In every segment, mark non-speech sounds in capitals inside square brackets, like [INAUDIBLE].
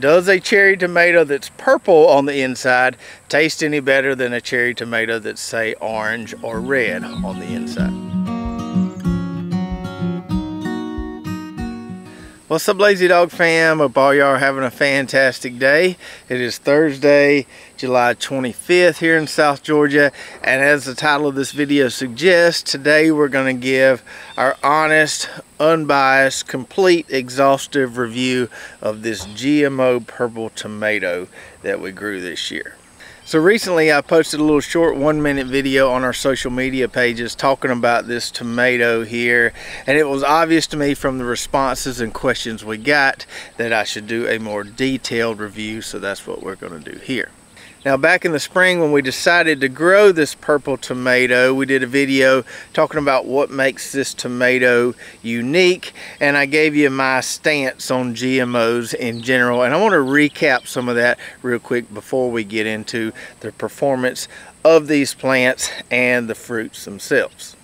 Does a cherry tomato that's purple on the inside taste any better than a cherry tomato that's say orange or red on the inside? What's up Lazy Dog fam? Hope all y'all are having a fantastic day. It is Thursday, July 25th here in South Georgia. And as the title of this video suggests, today we're going to give our honest, unbiased, complete, exhaustive review of this GMO purple tomato that we grew this year. So recently I posted a little short one minute video on our social media pages talking about this tomato here and it was obvious to me from the responses and questions we got that I should do a more detailed review so that's what we're going to do here. Now back in the spring when we decided to grow this purple tomato, we did a video talking about what makes this tomato unique and I gave you my stance on GMOs in general and I want to recap some of that real quick before we get into the performance of these plants and the fruits themselves.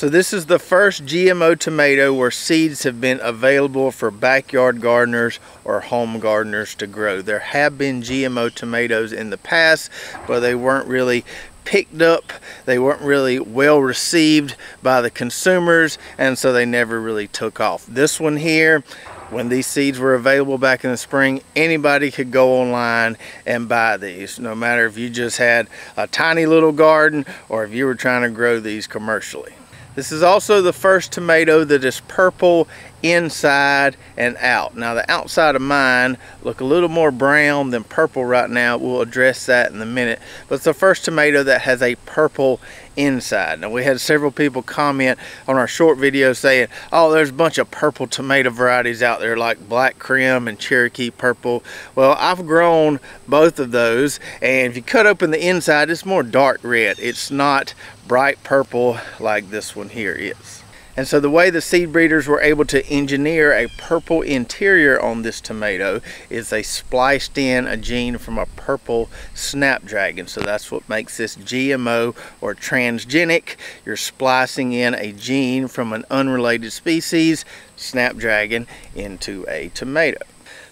So this is the first GMO tomato where seeds have been available for backyard gardeners or home gardeners to grow. There have been GMO tomatoes in the past, but they weren't really picked up. They weren't really well received by the consumers, and so they never really took off. This one here, when these seeds were available back in the spring, anybody could go online and buy these, no matter if you just had a tiny little garden or if you were trying to grow these commercially. This is also the first tomato that is purple inside and out. Now the outside of mine look a little more brown than purple right now. We'll address that in a minute. But it's the first tomato that has a purple inside. Now we had several people comment on our short video saying, oh, there's a bunch of purple tomato varieties out there like Black Krim and Cherokee Purple. Well, I've grown both of those and if you cut open the inside, it's more dark red. It's not bright purple like this one here is. And so the way the seed breeders were able to engineer a purple interior on this tomato is they spliced in a gene from a purple snapdragon. So that's what makes this GMO or transgenic. You're splicing in a gene from an unrelated species, snapdragon, into a tomato.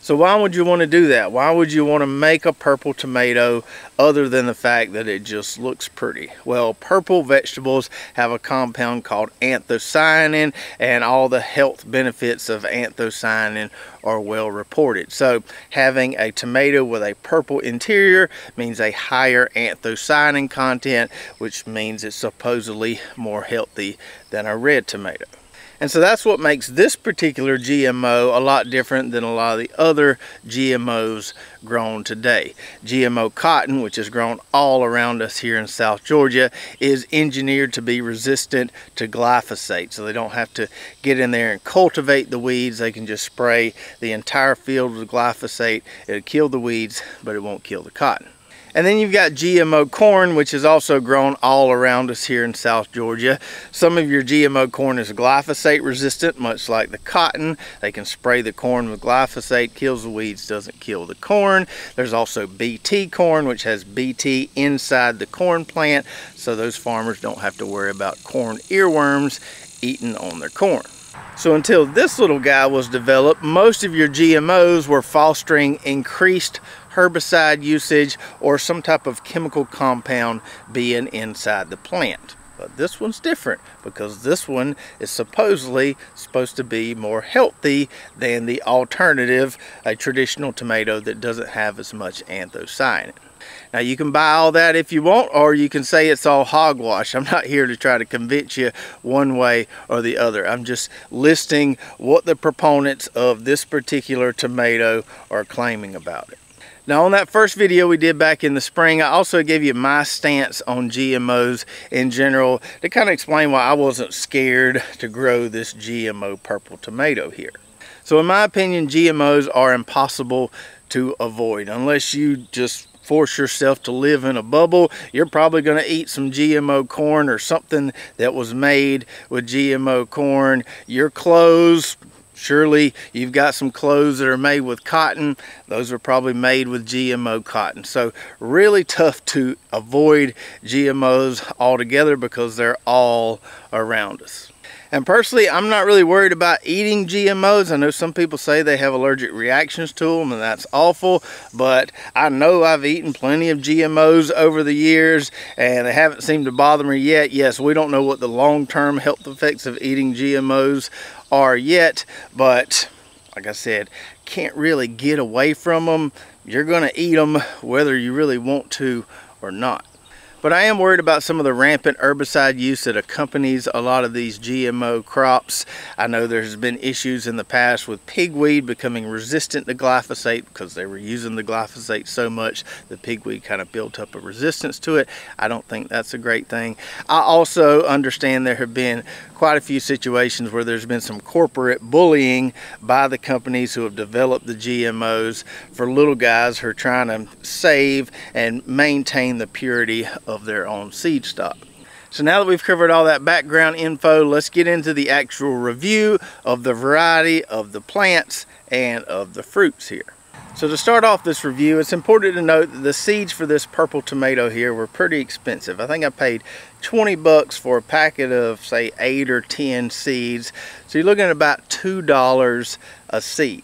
So why would you want to do that? Why would you want to make a purple tomato other than the fact that it just looks pretty? Well, purple vegetables have a compound called anthocyanin and all the health benefits of anthocyanin are well reported. So having a tomato with a purple interior means a higher anthocyanin content, which means it's supposedly more healthy than a red tomato. And so that's what makes this particular GMO a lot different than a lot of the other GMOs grown today. GMO cotton, which is grown all around us here in South Georgia, is engineered to be resistant to glyphosate. So they don't have to get in there and cultivate the weeds. They can just spray the entire field with glyphosate. It'll kill the weeds, but it won't kill the cotton. And then you've got GMO corn, which is also grown all around us here in South Georgia. Some of your GMO corn is glyphosate resistant, much like the cotton. They can spray the corn with glyphosate, kills the weeds, doesn't kill the corn. There's also BT corn, which has BT inside the corn plant, so those farmers don't have to worry about corn earworms eating on their corn. So until this little guy was developed, most of your GMOs were fostering increased herbicide usage or some type of chemical compound being inside the plant. But this one's different because this one is supposedly supposed to be more healthy than the alternative, a traditional tomato that doesn't have as much anthocyanin. Now you can buy all that if you want or you can say it's all hogwash. I'm not here to try to convince you one way or the other. I'm just listing what the proponents of this particular tomato are claiming about it. Now on that first video we did back in the spring, I also gave you my stance on GMOs in general to kind of explain why I wasn't scared to grow this GMO purple tomato here. So in my opinion, GMOs are impossible to avoid unless you just force yourself to live in a bubble, you're probably going to eat some GMO corn or something that was made with GMO corn. Your clothes, Surely you've got some clothes that are made with cotton. Those are probably made with GMO cotton. So really tough to avoid GMOs altogether because they're all around us. And personally, I'm not really worried about eating GMOs. I know some people say they have allergic reactions to them and that's awful, but I know I've eaten plenty of GMOs over the years and they haven't seemed to bother me yet. Yes, we don't know what the long-term health effects of eating GMOs are yet, but like I said, can't really get away from them. You're gonna eat them whether you really want to or not. But I am worried about some of the rampant herbicide use that accompanies a lot of these GMO crops. I know there's been issues in the past with pigweed becoming resistant to glyphosate because they were using the glyphosate so much the pigweed kind of built up a resistance to it. I don't think that's a great thing. I also understand there have been quite a few situations where there's been some corporate bullying by the companies who have developed the GMOs for little guys who are trying to save and maintain the purity of their own seed stock. So now that we've covered all that background info, let's get into the actual review of the variety of the plants and of the fruits here. So to start off this review, it's important to note that the seeds for this purple tomato here were pretty expensive. I think I paid 20 bucks for a packet of say eight or 10 seeds. So you're looking at about $2 a seed.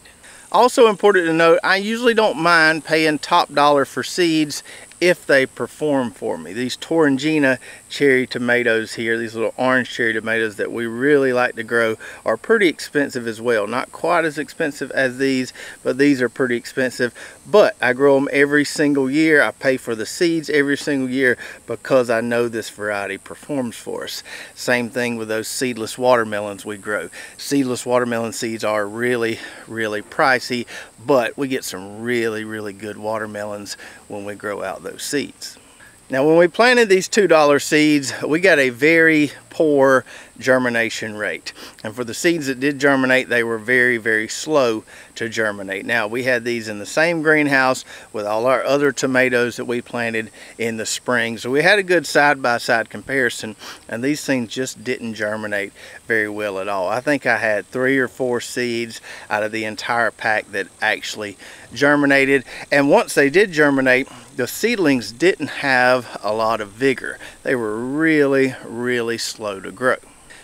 Also important to note, I usually don't mind paying top dollar for seeds if they perform for me. These Toronjina cherry tomatoes here, these little orange cherry tomatoes that we really like to grow are pretty expensive as well. Not quite as expensive as these, but these are pretty expensive. But I grow them every single year. I pay for the seeds every single year because I know this variety performs for us. Same thing with those seedless watermelons we grow. Seedless watermelon seeds are really, really pricey, but we get some really, really good watermelons when we grow out those seeds. Now when we planted these $2 seeds, we got a very poor germination rate. And for the seeds that did germinate, they were very, very slow to germinate. Now, we had these in the same greenhouse with all our other tomatoes that we planted in the spring. So we had a good side-by-side -side comparison, and these things just didn't germinate very well at all. I think I had three or four seeds out of the entire pack that actually germinated. And once they did germinate, the seedlings didn't have a lot of vigor. They were really, really slow to grow.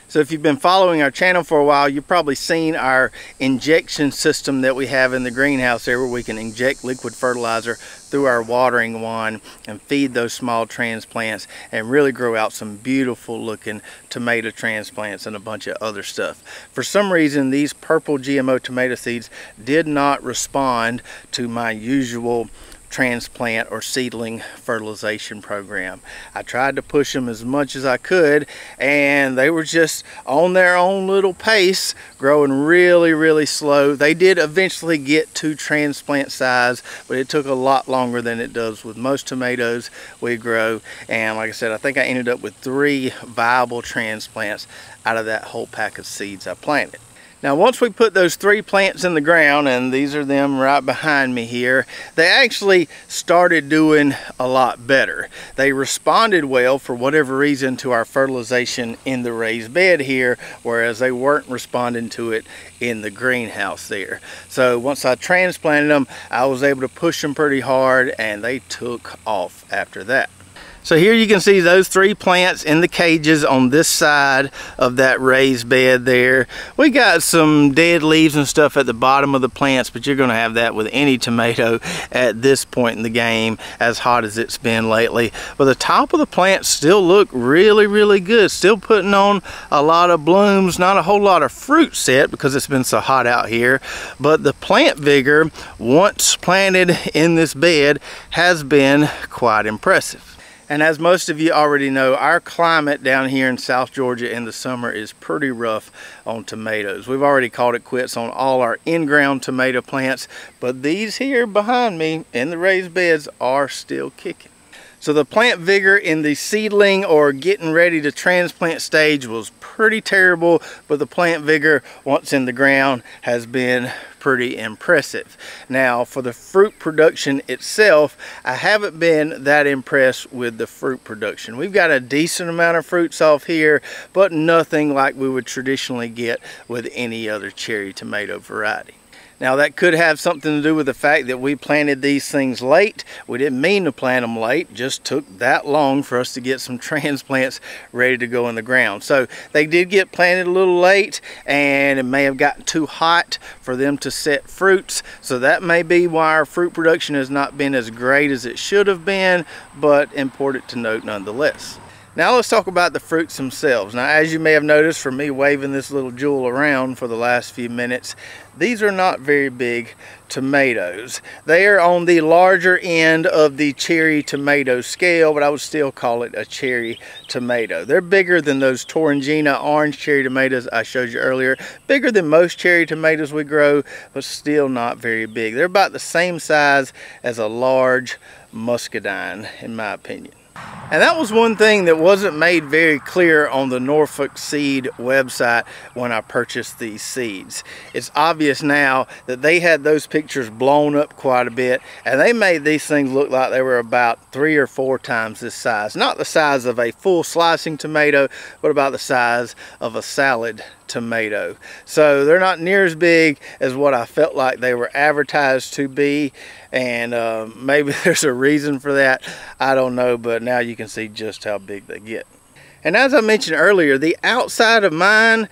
So if you've been following our channel for a while, you've probably seen our injection system that we have in the greenhouse there where we can inject liquid fertilizer through our watering wand and feed those small transplants and really grow out some beautiful looking tomato transplants and a bunch of other stuff. For some reason, these purple GMO tomato seeds did not respond to my usual transplant or seedling fertilization program. I tried to push them as much as I could and they were just on their own little pace growing really really slow. They did eventually get to transplant size but it took a lot longer than it does with most tomatoes we grow and like I said I think I ended up with three viable transplants out of that whole pack of seeds I planted. Now once we put those three plants in the ground, and these are them right behind me here, they actually started doing a lot better. They responded well for whatever reason to our fertilization in the raised bed here, whereas they weren't responding to it in the greenhouse there. So once I transplanted them, I was able to push them pretty hard and they took off after that. So here you can see those three plants in the cages on this side of that raised bed there. We got some dead leaves and stuff at the bottom of the plants, but you're gonna have that with any tomato at this point in the game, as hot as it's been lately. But the top of the plants still look really, really good. Still putting on a lot of blooms, not a whole lot of fruit set because it's been so hot out here. But the plant vigor, once planted in this bed, has been quite impressive. And as most of you already know, our climate down here in South Georgia in the summer is pretty rough on tomatoes. We've already called it quits on all our in-ground tomato plants, but these here behind me in the raised beds are still kicking. So the plant vigor in the seedling or getting ready to transplant stage was pretty terrible, but the plant vigor once in the ground has been pretty impressive. Now for the fruit production itself, I haven't been that impressed with the fruit production. We've got a decent amount of fruits off here, but nothing like we would traditionally get with any other cherry tomato variety. Now that could have something to do with the fact that we planted these things late. We didn't mean to plant them late, just took that long for us to get some [LAUGHS] transplants ready to go in the ground. So they did get planted a little late and it may have gotten too hot for them to set fruits. So that may be why our fruit production has not been as great as it should have been, but important to note nonetheless. Now let's talk about the fruits themselves. Now as you may have noticed from me waving this little jewel around for the last few minutes, these are not very big tomatoes. They are on the larger end of the cherry tomato scale, but I would still call it a cherry tomato. They're bigger than those Toronjina orange cherry tomatoes I showed you earlier. Bigger than most cherry tomatoes we grow, but still not very big. They're about the same size as a large muscadine, in my opinion. And that was one thing that wasn't made very clear on the Norfolk Seed website when I purchased these seeds. It's obvious now that they had those pictures blown up quite a bit and they made these things look like they were about three or four times this size. Not the size of a full slicing tomato, but about the size of a salad tomato. So they're not near as big as what I felt like they were advertised to be. And uh, maybe [LAUGHS] there's a reason for that. I don't know, but now you can see just how big they get. And as I mentioned earlier, the outside of mine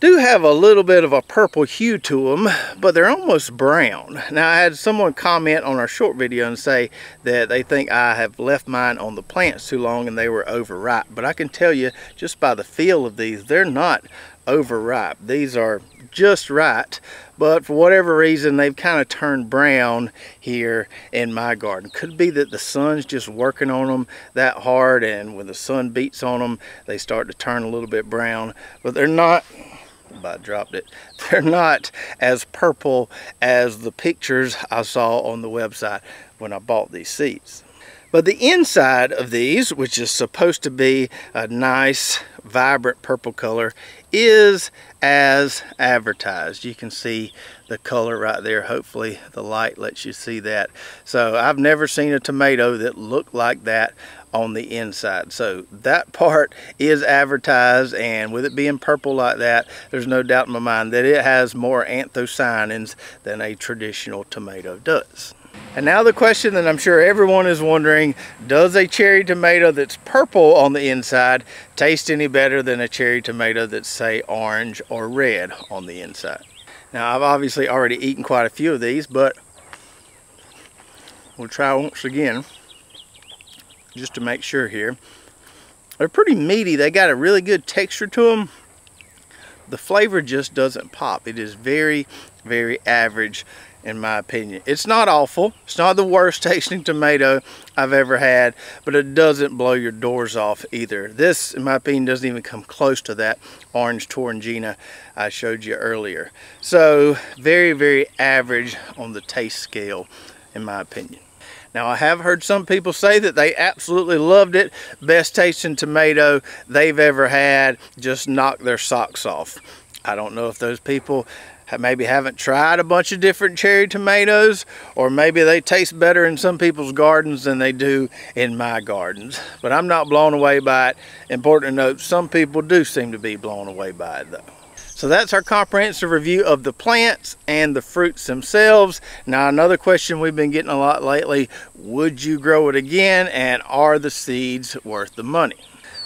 do have a little bit of a purple hue to them, but they're almost brown. Now, I had someone comment on our short video and say that they think I have left mine on the plants too long and they were overripe. But I can tell you, just by the feel of these, they're not overripe. These are just right, but for whatever reason, they've kind of turned brown here in my garden. Could be that the sun's just working on them that hard, and when the sun beats on them, they start to turn a little bit brown, but they're not I dropped it. [LAUGHS] They're not as purple as the pictures I saw on the website when I bought these seeds. But the inside of these, which is supposed to be a nice, vibrant purple color, is as advertised. You can see the color right there. Hopefully the light lets you see that. So I've never seen a tomato that looked like that on the inside. So that [LAUGHS] part is advertised and with it being purple like that, there's no doubt in my mind that it has more anthocyanins than a traditional tomato does. And now the question that I'm sure everyone is wondering, does a cherry tomato that's purple on the inside taste any better than a cherry tomato that's say orange or red on the inside? Now I've obviously already eaten quite a few of these, but we'll try once again just to make sure here. They're pretty meaty. They got a really good texture to them. The flavor just doesn't pop. It is very, very average in my opinion. It's not awful. It's not the worst [LAUGHS] tasting tomato I've ever had, but it doesn't blow your doors off either. This, in my opinion, doesn't even come close to that orange Toronjina I showed you earlier. So very, very average on the taste scale, in my opinion. Now I have heard some people say that they absolutely loved it. Best tasting tomato they've ever had. Just knocked their socks off. I don't know if those people maybe haven't tried a bunch of different cherry tomatoes or maybe they taste better in some people's gardens than they do in my gardens but I'm not blown away by it important to note some people do seem to be blown away by it though so that's our comprehensive review of the plants and the fruits themselves. Now another question we've been getting a lot lately, would you grow it again and are the seeds worth the money?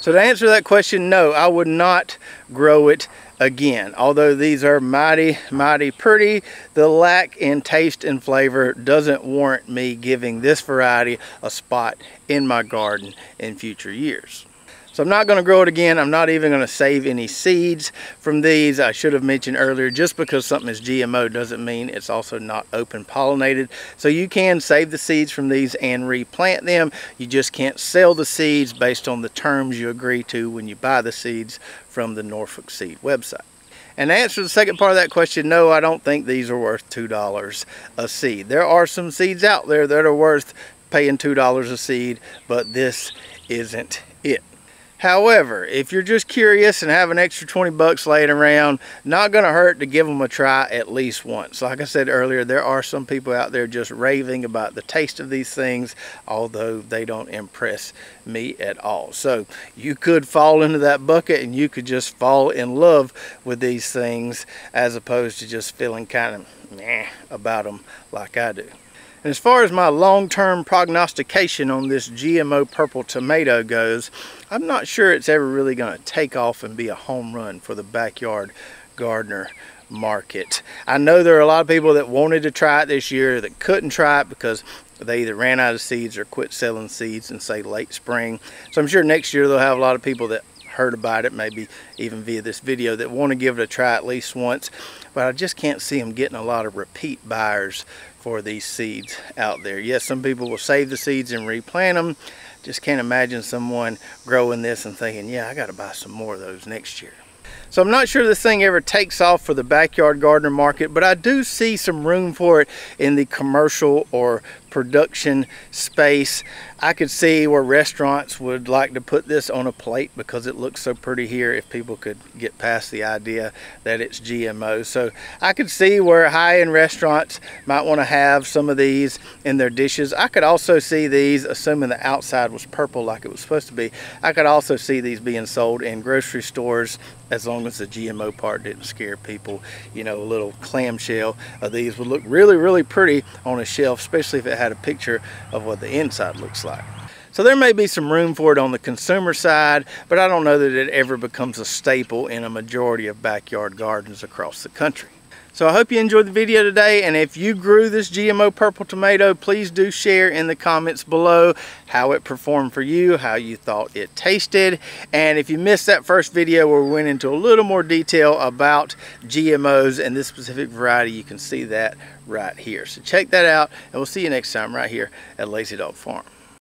So to answer that question, no, I would not grow it again. Although these are mighty, mighty pretty, the lack in taste and flavor doesn't warrant me giving this variety a spot in my garden in future years. So I'm not going to grow it again. I'm not even going to save any seeds from these. I should have mentioned earlier, just because something is GMO doesn't mean it's also not open pollinated. So you can save the seeds from these and replant them. You just can't sell the seeds based on the terms you agree to when you buy the seeds from the Norfolk Seed website. And to answer the second part of that question, no, I don't think these are worth $2 a seed. There are some seeds out there that are worth paying $2 a seed, but this isn't it. However, if you're just curious and have an extra 20 bucks laying around, not going to hurt to give them a try at least once. Like I said earlier, there are some people out there just raving about the taste of these things, although they don't impress me at all. So you could fall into that bucket and you could just fall in love with these things as opposed to just feeling kind of meh about them like I do. As far as my long-term prognostication on this GMO purple tomato goes, I'm not sure it's ever really going to take off and be a home run for the backyard gardener market. I know there are a lot of people that wanted to try it this year that couldn't try it because they either ran out of seeds or quit selling seeds in say late spring. So I'm sure next year they'll have a lot of people that heard about it, maybe even via this video, that want to give it a try at least once. But I just can't see them getting a lot of repeat buyers for these seeds out there. Yes, some people will save the seeds and replant them. Just can't imagine someone growing this and thinking, yeah, I got to buy some more of those next year. So I'm not sure this thing ever takes off for the backyard gardener market, but I do see some room for it in the commercial or production space. I could see where restaurants would like to put this on a plate because it looks so pretty here if people could get past the idea that it's GMO. So I could see where high-end restaurants might want to have some of these in their dishes. I could also see these, assuming the outside was purple like it was supposed to be, I could also see these being sold in grocery stores as long as the GMO part didn't scare people. You know, a little clamshell of these would look really, really pretty on a shelf, especially if it had a picture of what the inside looks like. So there may be some room for it on the consumer side, but I don't know that it ever becomes a staple in a majority of backyard gardens across the country. So I hope you enjoyed the video today and if you grew this GMO purple tomato please do share in the comments below how it performed for you, how you thought it tasted and if you missed that first video where we went into a little more detail about GMOs and this specific variety you can see that right here. So check that out and we'll see you next time right here at Lazy Dog Farm.